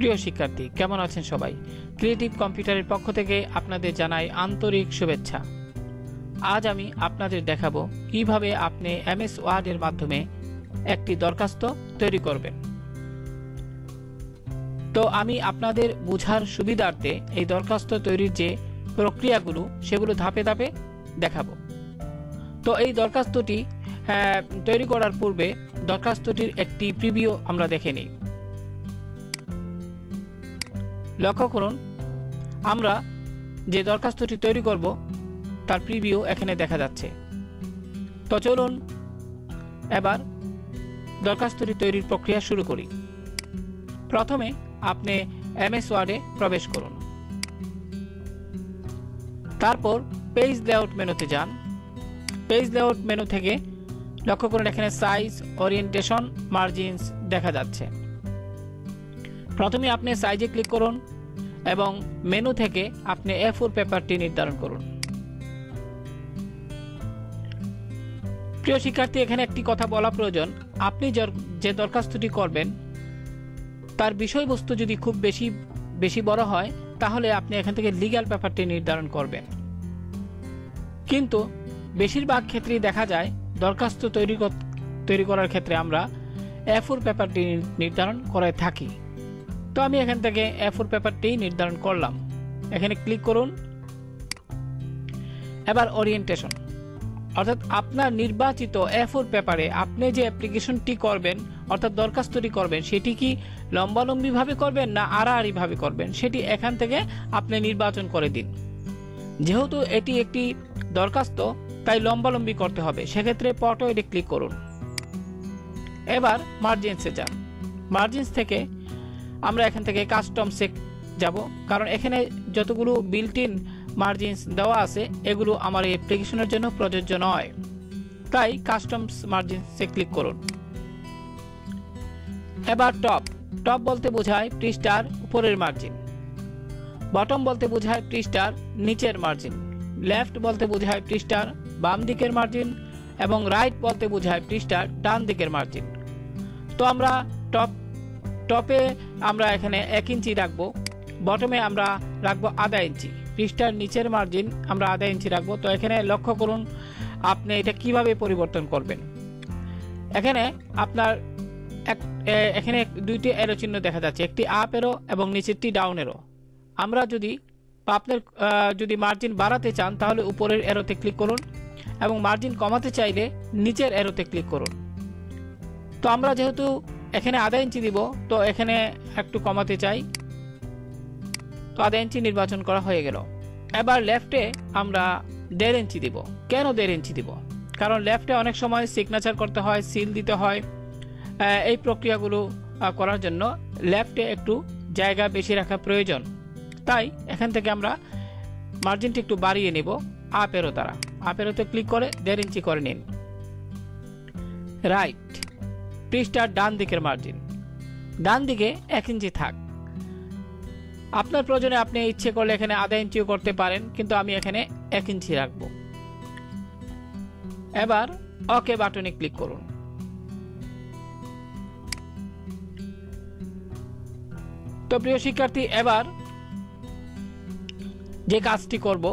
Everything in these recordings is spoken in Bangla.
প্রিয় শিক্ষার্থী কেমন আছেন সবাই? ক্রিয়েটিভ কম্পিউটারের পক্ষ থেকে আপনাদের জানাই আন্তরিক শুভেচ্ছা। আজ আমি আপনাদের দেখাবো কীভাবে আপনি এমএস ওয়ার্ডের মাধ্যমে একটি দরখাস্ত তৈরি করবেন। তো আমি আপনাদের বোঝার সুবিধার্থে এই দরখাস্ত তৈরির যে প্রক্রিয়াগুলো সেগুলো ধাপে ধাপে দেখাবো। তো এই দরখাস্তটি আহ, তৈরি করার পূর্বে দরখাস্তটির একটি প্রিভিউ আমরা দেখে নিই। লক্ষ্য করুন, আমরা যে দরখাস্তটি তৈরি করব, তার প্রিভিউ এখানে দেখা যাচ্ছে। তো চলুন, এবার দরখাস্তটি তৈরির প্রক্রিয়া শুরু করি। প্রথমে আপনি এমএস ওয়ার্ডে প্রবেশ করুন। তারপর পেজ লেআউট মেনুতে যান। পেজ লেআউট মেনু থেকে লক্ষ্য করুন, এখানে সাইজ ওরিয়েন্টেশন মার্জিনস দেখা যাচ্ছে। প্রথমে আপনি সাইজে ক্লিক করুন এবং মেনু থেকে আপনি এ ফোর পেপারটি নির্ধারণ করুন। প্রিয় শিক্ষার্থী, এখানে একটি কথা বলা প্রয়োজন। আপনি যে দরখাস্তটি করবেন, তার বিষয়বস্তু যদি খুব বেশি বেশি বড় হয়, তাহলে আপনি এখান থেকে লিগ্যাল পেপারটি নির্ধারণ করবেন। কিন্তু বেশিরভাগ ক্ষেত্রেই দেখা যায়, দরখাস্ত তৈরি তৈরি করার ক্ষেত্রে আমরা এ ফোর পেপারটি নির্ধারণ করে থাকি। তো আমি এখান থেকে এ ফোর পেপারটি নির্ধারণ করলাম। এখানে ক্লিক করুন। এবার ওরিয়েন্টেশন অর্থাৎ আপনার নির্বাচিত এ ফোর পেপারে আপনি যে অ্যাপ্লিকেশনটি করবেন, অর্থাৎ দরখাস্তটি করবেন, সেটি কি লম্বালম্বিভাবে করবেন না আড়াআড়িভাবে করবেন, সেটি এখান থেকে আপনি নির্বাচন করে দিন। যেহেতু এটি একটি দরখাস্ত, তাই লম্বালম্বি করতে হবে। সেক্ষেত্রে পটোয়েডে ক্লিক করুন। এবার মার্জিনসে যান। মার্জিনস থেকে আমরা এখান থেকে কাস্টম কাস্টমসে যাব। কারণ এখানে যতগুলো বিল্ট ইন মার্জিনস দেওয়া আছে, এগুলো আমার এই অ্যাপ্লিকেশনের জন্য প্রযোজ্য নয়। তাই কাস্টমস মার্জিনসে ক্লিক করুন। এবার টপ টপ বলতে বোঝায় পৃষ্ঠার উপরের মার্জিন বটম বলতে বোঝায় পৃষ্ঠার নিচের মার্জিন লেফট বলতে বোঝায় পৃষ্ঠার বাম দিকের মার্জিন এবং রাইট বলতে বোঝায় পৃষ্ঠার ডান দিকের মার্জিন তো আমরা টপ টপে আমরা এখানে এক ইঞ্চি রাখব। বটমে আমরা রাখব আধা ইঞ্চি। পৃষ্ঠার নিচের মার্জিন আমরা আধা ইঞ্চি রাখব। তো এখানে লক্ষ্য করুন, আপনি এটা কীভাবে পরিবর্তন করবেন। এখানে আপনার এক- এখানে দুইটি এরো চিহ্ন দেখা যাচ্ছে। একটি আপ এরো এবং নিচেরটি ডাউন এরো আমরা যদি আপনার যদি মার্জিন বাড়াতে চান, তাহলে উপরের এরোতে ক্লিক করুন এবং মার্জিন কমাতে চাইলে নিচের এরোতে ক্লিক করুন। তো আমরা যেহেতু এখানে আধা ইঞ্চি দিব, তো এখানে একটু কমাতে চাই। তো আধা ইঞ্চি নির্বাচন করা হয়ে গেল। এবার লেফটে আমরা দেড় ইঞ্চি দিব। কেন দেড় ইঞ্চি দিব? কারণ লেফটে অনেক সময় সিগনেচার করতে হয় সিল দিতে হয় এই প্রক্রিয়াগুলো করার জন্য লেফটে একটু জায়গা বেশি রাখা প্রয়োজন। তাই এখান থেকে আমরা মার্জিনটি একটু বাড়িয়ে নেব আপেরও তারা আপেরোতে ক্লিক করে দেড় ইঞ্চি করে নিন। রাইট পৃষ্ঠার ডান দিকের মার্জিন ডান দিকে এক ইঞ্চি থাক। আপনার প্রয়োজনে আপনি ইচ্ছে করলে এখানে আধা ইঞ্চিও করতে পারেন, কিন্তু আমি এখানে এক ইঞ্চি রাখব। এবার ওকে বাটনে ক্লিক করুন। তো প্রিয় শিক্ষার্থী, এবার যে কাজটি করব,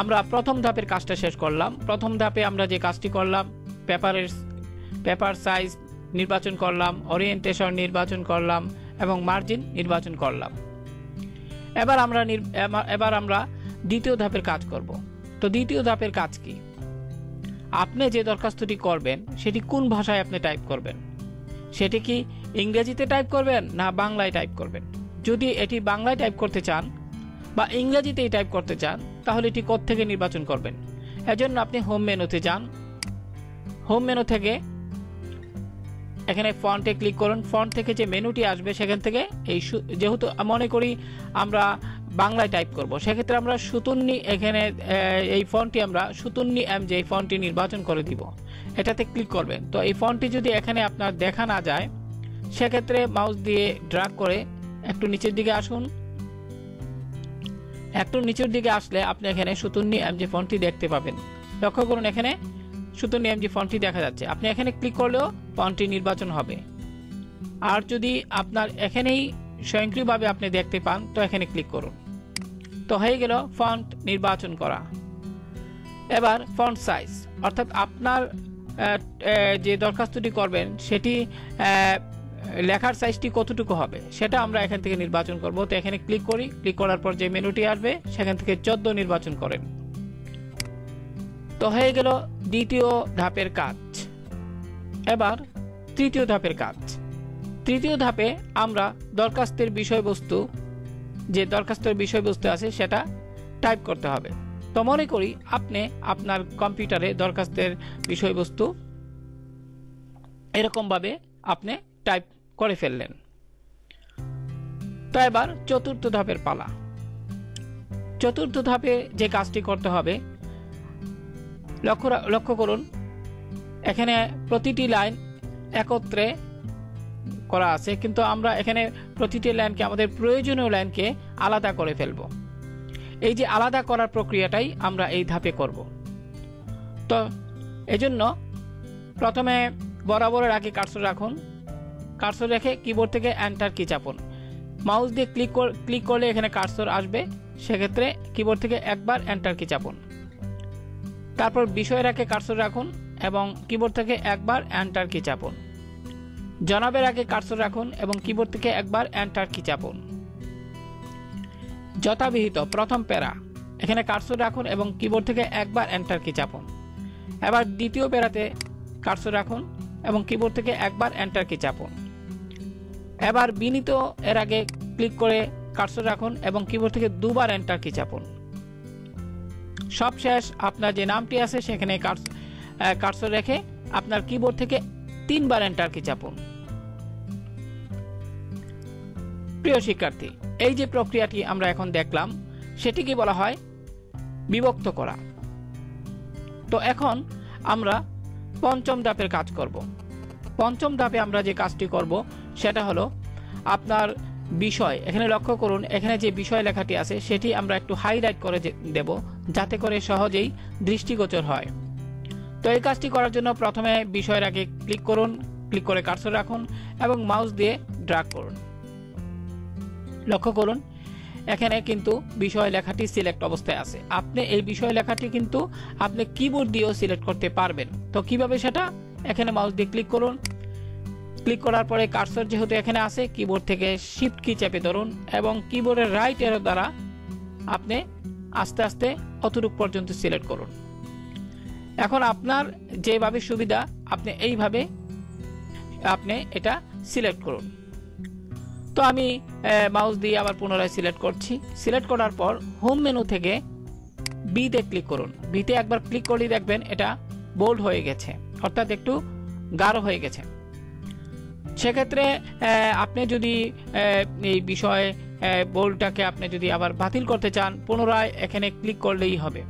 আমরা প্রথম ধাপের কাজটা শেষ করলাম। প্রথম ধাপে আমরা যে কাজটি করলাম পেপারের পেপার সাইজ নির্বাচন করলাম ওরিয়েন্টেশন নির্বাচন করলাম এবং মার্জিন নির্বাচন করলাম। এবার আমরা এবার আমরা দ্বিতীয় ধাপের কাজ করব। তো দ্বিতীয় ধাপের কাজ কি? আপনি যে দরখাস্তটি করবেন, সেটি কোন ভাষায় আপনি টাইপ করবেন? সেটি কি ইংরেজিতে টাইপ করবেন না বাংলায় টাইপ করবেন? যদি এটি বাংলায় টাইপ করতে চান বা ইংরেজিতেই টাইপ করতে চান, তাহলে এটি থেকে নির্বাচন করবেন? এজন্য আপনি হোম মেনুতে যান। হোম মেনু থেকে এখানে ফন্টে ক্লিক করুন। ফন্ট থেকে যে মেনুটি আসবে, সেখান থেকে এই যেহেতু মনে করি আমরা বাংলায় টাইপ করব, সেক্ষেত্রে আমরা সুতুন্নি এখানে এই ফন্টটি আমরা সুতুন্নি এম যে এই ফন্টটি নির্বাচন করে দিব, এটাতে ক্লিক করবেন। তো এই ফন্টটি যদি এখানে আপনার দেখা না যায়, সেক্ষেত্রে মাউস দিয়ে ড্রাগ করে একটু নিচের দিকে আসুন। একটু নিচের দিকে আসলে আপনি এখানে সুতুন্নি এম যে ফন্টটি দেখতে পাবেন। লক্ষ্য করুন এখানে সুতুন্নি এম যে ফন্টটি দেখা যাচ্ছে। আপনি এখানে ক্লিক করলেও ফন্টটি নির্বাচন হবে। আর যদি আপনার এখানেই স্বয়ংক্রিয়ভাবে আপনি দেখতে পান, তো এখানে ক্লিক করুন। তো হয়ে গেল ফন্ট নির্বাচন করা। এবার ফন্ট সাইজ, অর্থাৎ আপনার যে দরখাস্তটি করবেন, সেটি লেখার সাইজটি কতটুকু হবে, সেটা আমরা এখান থেকে নির্বাচন করব। তো এখানে ক্লিক করি। ক্লিক করার পর যে মেনুটি আসবে, সেখান থেকে চোদ্দ নির্বাচন করেন। তো হয়ে গেল দ্বিতীয় ধাপের কাজ। এবার তৃতীয় ধাপের কাজ। তৃতীয় ধাপে আমরা দরখাস্তের বিষয়বস্তু, যে দরখাস্তের বিষয়বস্তু আছে সেটা টাইপ করতে হবে। তো মনে করি আপনি আপনার কম্পিউটারে দরখাস্তের বিষয়বস্তু এরকমভাবে আপনি টাইপ করে ফেললেন। তো এবার চতুর্থ ধাপের পালা। চতুর্থ ধাপে যে কাজটি করতে হবে, লক্ষ্য লক্ষ্য করুন এখানে প্রতিটি লাইন একত্রে করা আছে, কিন্তু আমরা এখানে প্রতিটি লাইনকে, আমাদের প্রয়োজনীয় লাইনকে আলাদা করে ফেলব। এই যে আলাদা করার প্রক্রিয়াটাই আমরা এই ধাপে করব। তো এজন্য প্রথমে বরাবরের আগে কার্সর রাখুন। কার্সর রেখে কিবোর্ড থেকে এন্টার কি চাপুন। মাউস দিয়ে ক্লিক ক্লিক করলে এখানে কার্সর আসবে। সেক্ষেত্রে কিবোর্ড থেকে একবার এন্টার কি চাপুন। তারপর বিষয় রেখে কার্সর রাখুন। এবং কিবোর্ড থেকে একবার এন্টার কি চাপুন। জনাবের আগে কার্সর রাখুন এবং কিবোর্ড থেকে একবার এন্টার কি চাপুন। যথাবিহিত প্রথম প্যারা। এখানে কার্সর রাখুন এবং কিবোর্ড থেকে একবার এন্টার কি চাপুন। এবার দ্বিতীয় প্যারাতে কার্সর রাখুন এবং কিবোর্ড থেকে একবার এন্টার কি চাপুন। এবার বিনীত এর আগে ক্লিক করে কার্সর রাখুন এবং কিবোর্ড থেকে দুবার এন্টার কি চাপুন। সব শেষ আপনার যে নামটি আছে সেখানে কার্সর রেখে আপনার কিবোর্ড থেকে তিনবার এন্টার কি চাপুন। প্রিয় শিক্ষার্থী, এই যে প্রক্রিয়াটি আমরা এখন দেখলাম, সেটিকে বলা হয় বিভক্ত করা। তো এখন আমরা পঞ্চম ধাপের কাজ করব। পঞ্চম ধাপে আমরা যে কাজটি করব, সেটা হলো আপনার বিষয়। এখানে লক্ষ্য করুন, এখানে যে বিষয় লেখাটি আছে, সেটি আমরা একটু হাইলাইট করে দেব, যাতে করে সহজেই দৃষ্টিগোচর হয়। তো এই কাজটি করার জন্য প্রথমে বিষয়ের আগে ক্লিক করুন, ক্লিক করে কার্সর রাখুন এবং মাউস দিয়ে ড্রাগ করুন। লক্ষ্য করুন, এখানে কিন্তু বিষয় লেখাটি সিলেক্ট অবস্থায় আছে। আপনি এই বিষয় লেখাটি কিন্তু আপনি কিবোর্ড দিয়েও সিলেক্ট করতে পারবেন। তো কীভাবে সেটা? এখানে মাউস দিয়ে ক্লিক করুন। ক্লিক করার পরে কার্সর যেহেতু এখানে আছে, কিবোর্ড থেকে শিফট কি চেপে ধরুন এবং কিবোর্ডের রাইট এরো দ্বারা আপনি আস্তে আস্তে অতটুক পর্যন্ত সিলেক্ট করুন। এখন আপনার যেভাবে সুবিধা, আপনি এইভাবে আপনি এটা সিলেক্ট করুন। তো আমি মাউস দিয়ে আবার পুনরায় সিলেক্ট করছি। সিলেক্ট করার পর হোম মেনু থেকে বিতে ক্লিক করুন। বিতে একবার ক্লিক করলেই দেখবেন এটা বোল্ড হয়ে গেছে, অর্থাৎ একটু গাঢ় হয়ে গেছে। সেক্ষেত্রে আপনি যদি এই বিষয়ে বোল্ডটাকে আপনি যদি আবার বাতিল করতে চান, পুনরায় এখানে ক্লিক করলেই হবে।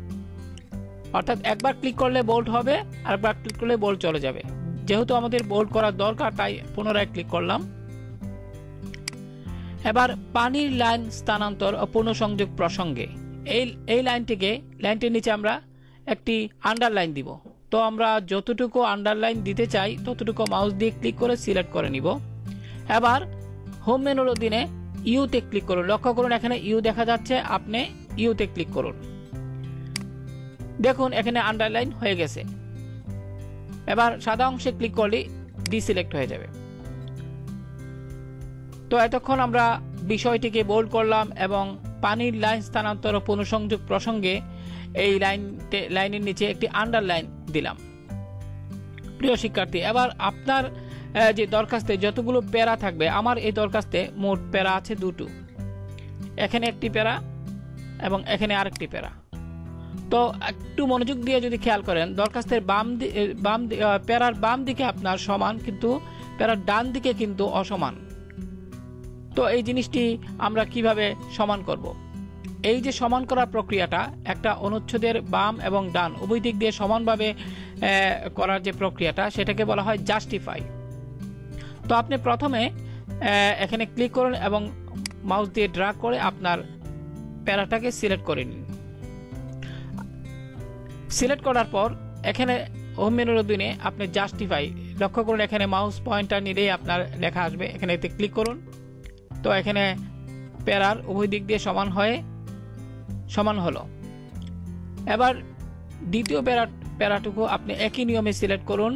অর্থাৎ একবার ক্লিক করলে বোল্ড হবে আর একবার ক্লিক করলে বোল্ড চলে যাবে। যেহেতু আমাদের বোল্ড করার দরকার, তাই পুনরায় ক্লিক করলাম। এবার পানির লাইন স্থানান্তর ও পুনঃসংযোগ প্রসঙ্গে। এই এই লাইনটিকে, লাইনটির নিচে আমরা একটি আন্ডারলাইন দিব। তো আমরা যতটুকু আন্ডারলাইন দিতে চাই, ততটুকু মাউস দিয়ে ক্লিক করে সিলেক্ট করে নিব। এবার হোম মেনুর অধীনে ইউতে ক্লিক করুন। লক্ষ্য করুন, এখানে ইউ দেখা যাচ্ছে। আপনি ইউতে ক্লিক করুন। দেখুন, এখানে আন্ডারলাইন হয়ে গেছে। এবার সাদা অংশে ক্লিক করলে ডিসিলেক্ট হয়ে যাবে। তো এতক্ষণ আমরা বিষয়টিকে বোল্ড করলাম এবং পানির লাইন স্থানান্তর পুনঃসংযোগ প্রসঙ্গে এই লাইন লাইনের নিচে একটি আন্ডারলাইন দিলাম। প্রিয় শিক্ষার্থী, এবার আপনার যে দরখাস্তে যতগুলো প্যারা থাকবে, আমার এই দরখাস্তে মোট প্যারা আছে দুটো। এখানে একটি প্যারা এবং এখানে আরেকটি প্যারা। তো একটু মনোযোগ দিয়ে যদি খেয়াল করেন, দরখাস্তের বাম বাম প্যারার বাম দিকে আপনার সমান, কিন্তু প্যারার ডান দিকে কিন্তু অসমান। তো এই জিনিসটি আমরা কীভাবে সমান করব। এই যে সমান করার প্রক্রিয়াটা, একটা অনুচ্ছেদের বাম এবং ডান উভয় দিক দিয়ে সমানভাবে করার যে প্রক্রিয়াটা, সেটাকে বলা হয় জাস্টিফাই। তো আপনি প্রথমে এখানে ক্লিক করুন এবং মাউস দিয়ে ড্রাগ করে আপনার প্যারাটাকে সিলেক্ট করে নিন। সিলেক্ট করার পর এখানে হোম মেনুর অধীনে আপনি জাস্টিফাই লক্ষ্য করুন এখানে মাউস পয়েন্টার নিলেই আপনার লেখা আসবে। এখানে এতে ক্লিক করুন। তো এখানে প্যারার উভয় দিক দিয়ে সমান হয়ে, সমান হলো। এবার দ্বিতীয় প্যারা প্যারাটুকু আপনি একই নিয়মে সিলেক্ট করুন।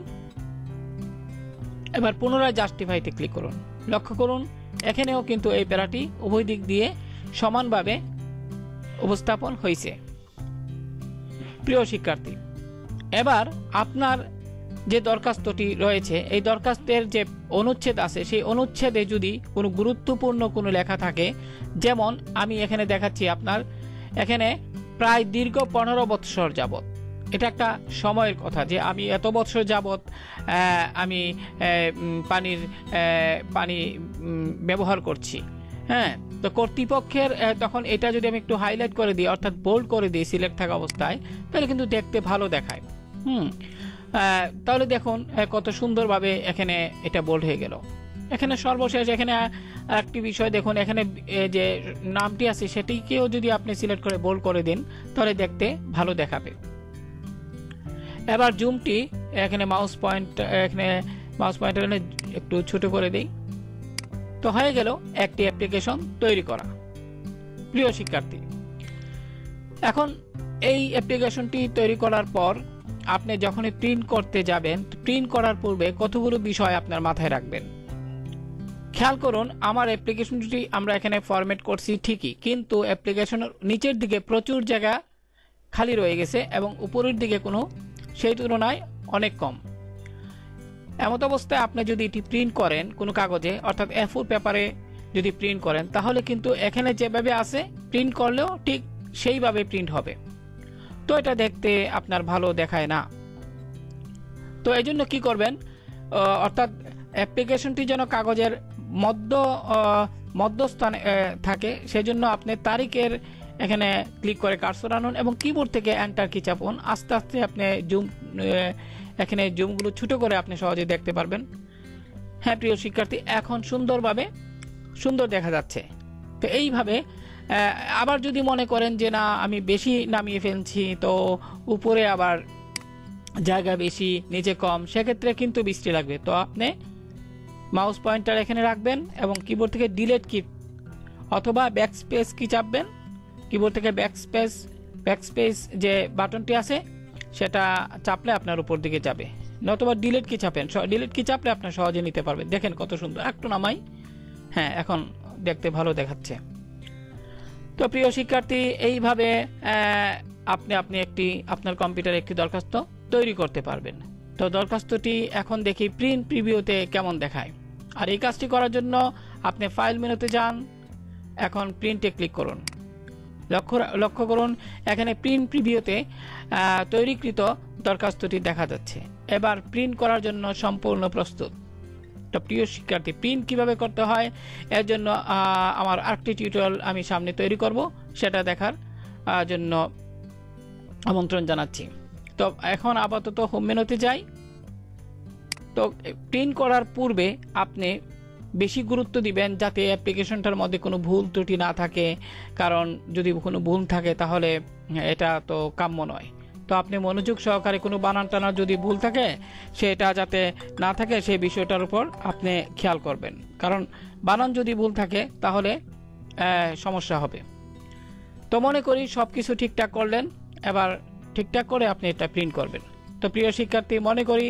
এবার পুনরায় জাস্টিফাইতে ক্লিক করুন। লক্ষ্য করুন, এখানেও কিন্তু এই প্যারাটি উভয় দিক দিয়ে সমানভাবে উপস্থাপন হয়েছে। প্রিয় শিক্ষার্থী, এবার আপনার যে দরখাস্তটি রয়েছে, এই দরখাস্তের যে অনুচ্ছেদ আছে, সেই অনুচ্ছেদে যদি কোনো গুরুত্বপূর্ণ কোনো লেখা থাকে, যেমন আমি এখানে দেখাচ্ছি আপনার, এখানে প্রায় দীর্ঘ পনেরো বৎসর যাবৎ। এটা একটা সময়ের কথা যে আমি এত বছর যাবৎ আমি পানির পানি ব্যবহার করছি। হ্যাঁ তো কর্তৃপক্ষের তখন এটা যদি আমি একটু হাইলাইট করে দিই, অর্থাৎ বোল্ড করে দিই সিলেক্ট থাকা অবস্থায়, তাহলে কিন্তু দেখতে ভালো দেখায়। হুম তাহলে দেখুন কত সুন্দরভাবে এখানে এটা বোল্ড হয়ে গেল। এখানে সর্বশেষ এখানে একটি বিষয় দেখুন, এখানে যে নামটি আছে সেটিকেও যদি আপনি সিলেক্ট করে বোল্ড করে দিন, তাহলে দেখতে ভালো দেখাবে। এবার জুমটি এখানে মাউস পয়েন্ট এখানে মাউস পয়েন্টার এখানে একটু ছোট করে দিই। তো হয়ে গেল একটি অ্যাপ্লিকেশন তৈরি করা। প্রিয় শিক্ষার্থী, এখন এই অ্যাপ্লিকেশনটি তৈরি করার পর আপনি যখনই প্রিন্ট করতে যাবেন, প্রিন্ট করার পূর্বে কতগুলো বিষয় আপনার মাথায় রাখবেন? খেয়াল করুন, আমার অ্যাপ্লিকেশনটি আমরা এখানে ফরম্যাট করছি ঠিকই, কিন্তু অ্যাপ্লিকেশনের নিচের দিকে প্রচুর জায়গা খালি রয়ে গেছে এবং উপরের দিকে কোনো, সেই তুলনায় অনেক কম। এমত অবস্থায় আপনি যদি এটি প্রিন্ট করেন কোনো কাগজে, অর্থাৎ এ ফোর পেপারে যদি প্রিন্ট করেন, তাহলে কিন্তু এখানে যেভাবে আছে প্রিন্ট করলেও ঠিক সেইভাবে প্রিন্ট হবে। তো এটা দেখতে আপনার ভালো দেখায় না। তো এই জন্য কী করবেন অর্থাৎ অ্যাপ্লিকেশনটি যেন কাগজের মধ্য মধ্যস্থানে থাকে, সেজন্য আপনি তারিখের এখানে ক্লিক করে কার্সর আনুন এবং কিবোর্ড থেকে এন্টার কি চাপুন। আস্তে আস্তে আপনি জুম এখানে জুমগুলো ছোট করে আপনি সহজে দেখতে পারবেন। হ্যাঁ প্রিয় শিক্ষার্থী, এখন সুন্দরভাবে সুন্দর দেখা যাচ্ছে। তো এইভাবে আবার যদি মনে করেন যে না, আমি বেশি নামিয়ে ফেলছি, তো উপরে আবার জায়গা বেশি, নিচে কম, সেক্ষেত্রে কিন্তু বৃষ্টি লাগবে। তো আপনি মাউস পয়েন্টার এখানে রাখবেন এবং কিবোর্ড থেকে ডিলেট কি অথবা ব্যাক স্পেস কি চাপবেন। কিবোর্ড থেকে ব্যাক স্পেস ব্যাক স্পেস যে বাটনটি আছে সেটা চাপলে আপনার উপর দিকে যাবে। নতুবা ডিলেট কি চাপেন। ডিলেট কি চাপলে আপনার সহজে নিতে পারবেন দেখেন কত সুন্দর। একটু নামাই। হ্যাঁ এখন দেখতে ভালো দেখাচ্ছে। তো প্রিয় শিক্ষার্থী, এইভাবে আপনি আপনি একটি, আপনার কম্পিউটারে একটি দরখাস্ত তৈরি করতে পারবেন। তো দরখাস্তটি এখন দেখি প্রিন্ট প্রিভিউতে কেমন দেখায়। আর এই কাজটি করার জন্য আপনি ফাইল মেনুতে যান। এখন প্রিন্টে ক্লিক করুন। লক্ষ্য লক্ষ্য করুন, এখানে প্রিন্ট প্রিভিউতে তৈরিকৃত দরখাস্তটি দেখা যাচ্ছে। এবার প্রিন্ট করার জন্য সম্পূর্ণ প্রস্তুত। তো প্রিয় শিক্ষার্থী প্রিন্ট কীভাবে করতে হয়? এর জন্য আমার আরেকটি টিউটোরিয়াল আমি সামনে তৈরি করব। সেটা দেখার জন্য আমন্ত্রণ জানাচ্ছি। তো এখন আপাতত হোম মেনুতে যাই। তো প্রিন্ট করার পূর্বে আপনি বেশি গুরুত্ব দিবেন যাতে অ্যাপ্লিকেশনটার মধ্যে কোনো ভুল ত্রুটি না থাকে। কারণ যদি কোনো ভুল থাকে তাহলে এটা তো কাম্য নয়। তো আপনি মনোযোগ সহকারে কোনো বানান টানার যদি ভুল থাকে, সেটা যাতে না থাকে সেই বিষয়টার উপর আপনি খেয়াল করবেন। কারণ বানান যদি ভুল থাকে তাহলে সমস্যা হবে। তো মনে করি সব কিছু ঠিকঠাক করলেন, এবার ঠিকঠাক করে আপনি এটা প্রিন্ট করবেন। তো প্রিয় শিক্ষার্থী, মনে করি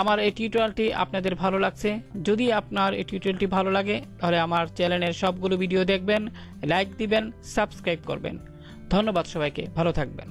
আমার এই টিউটোরিয়ালটি আপনাদের ভালো লাগছে। যদি আপনার এই টিউটোরিয়ালটি ভালো লাগে, তাহলে আমার চ্যানেলের সবগুলো ভিডিও দেখবেন লাইক দিবেন সাবস্ক্রাইব করবেন। ধন্যবাদ সবাইকে, ভালো থাকবেন।